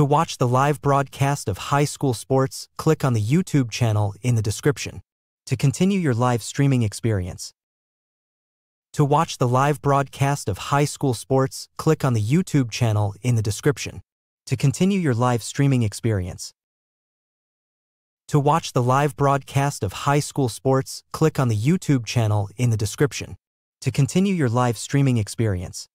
To watch the live broadcast of high school sports, click on the YouTube channel in the description. To continue your live streaming experience. To watch the live broadcast of high school sports, click on the YouTube channel in the description. To continue your live streaming experience. To watch the live broadcast of high school sports, click on the YouTube channel in the description. To continue your live streaming experience.